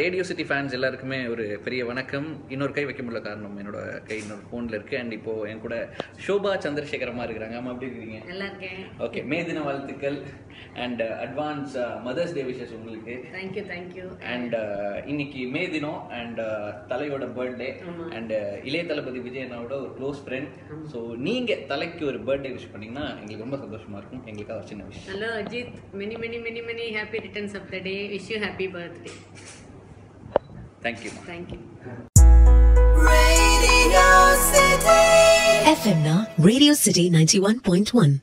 Radio city fans எல்லாருக்குமே ஒரு பெரிய வணக்கம். இன்னொரு கை வைக்க முடியல காரணம் என்னோட கை இன்னொரு ஃபோனில் இருக்கு. அண்ட் இப்போ என் கூட ஷோபா சந்திரசேகரமா இருக்கிறாங்க. ஆமா எப்படி இருக்கீங்க? நல்லா இருக்கேன். ஓகே மே தின வாழ்த்துக்கள். And advance mother's day wishes உங்களுக்கு. Thank you thank you and இன்னைக்கு மே தினம். அண்ட் தலையோட பர்த்டே. அண்ட் இளைய தளபதி விஜய் அண்ணாவோட ஒரு க்ளோஸ் ஃப்ரெண்ட் ஸோ நீங்க தலைக்கு ஒரு பர்த்டே விஷ் பண்ணீங்கன்னா எங்களுக்கு ரொம்ப சந்தோஷமா இருக்கும். எங்களுக்காக ஒரு சின்ன விஷயம் hello Ajith. Many many many many happy returns of the day wish you happy birthday Thank you. Thank you. Radio City. FM radio city ninety one point one